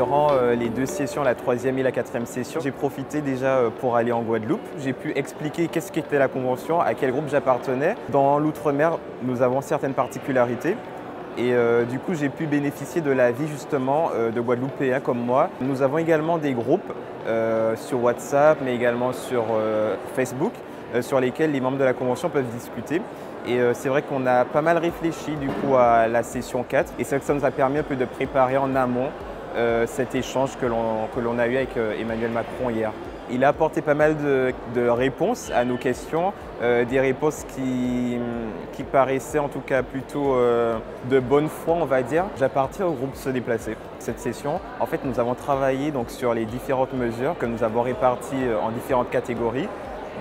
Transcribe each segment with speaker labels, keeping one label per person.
Speaker 1: Durant euh, les deux sessions, la troisième et la quatrième session, j'ai profité déjà euh, pour aller en Guadeloupe. J'ai pu expliquer qu'est-ce qu'était la convention, à quel groupe j'appartenais. Dans l'outre-mer, nous avons certaines particularités. Et euh, du coup, j'ai pu bénéficier de la vie justement de Guadeloupéens comme moi. Nous avons également des groupes sur WhatsApp, mais également sur Facebook, sur lesquels les membres de la convention peuvent discuter. Et c'est vrai qu'on a pas mal réfléchi du coup à la session 4. Et c'est vrai que ça nous a permis un peu de préparer en amont euh, cet échange que l'on a eu avec euh, Emmanuel Macron hier. Il a apporté pas mal de, réponses à nos questions, euh, des réponses qui, qui paraissaient en tout cas plutôt de bonne foi, on va dire. J'appartiens au groupe Se Déplacer. Cette session, en fait, nous avons travaillé donc, sur les différentes mesures que nous avons réparties en différentes catégories.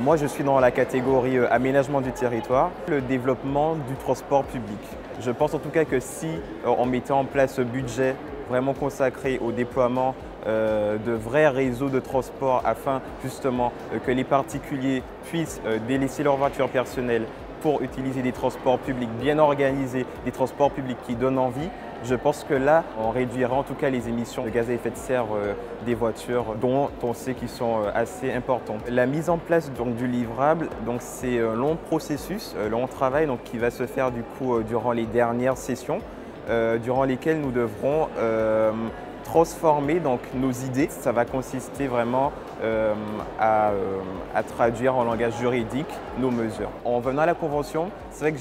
Speaker 1: Moi, je suis dans la catégorie aménagement du territoire, le développement du transport public. Je pense en tout cas que si on mettait en place ce budget vraiment consacré au déploiement euh, de vrais réseaux de transport afin justement euh, que les particuliers puissent euh, délaisser leur voiture personnelle pour utiliser des transports publics bien organisés, des transports publics qui donnent envie, je pense que là, on réduira en tout cas les émissions de gaz à effet de serre des voitures, dont on sait qu'ils sont assez importantes. La mise en place donc, du livrable, c'est un long processus, un long travail donc, qui va se faire du coup durant les dernières sessions, durant lesquelles nous devrons euh, transformer donc, nos idées. Ça va consister vraiment euh, à, euh, traduire en langage juridique nos mesures. En venant à la convention, c'est vrai que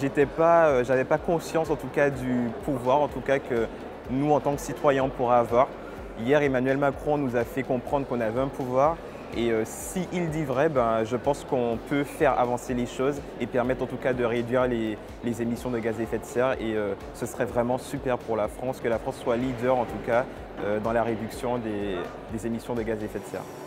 Speaker 1: j'étais pas, euh, pas conscience en tout cas du pouvoir, en tout cas que nous en tant que citoyens on pourrait avoir. Hier, Emmanuel Macron nous a fait comprendre qu'on avait un pouvoir et euh, s'il dit vrai, ben, je pense qu'on peut faire avancer les choses et permettre en tout cas de réduire les, émissions de gaz à effet de serre et euh, ce serait vraiment super pour la France, que la France soit leader en tout cas euh, dans la réduction des émissions de gaz à effet de serre.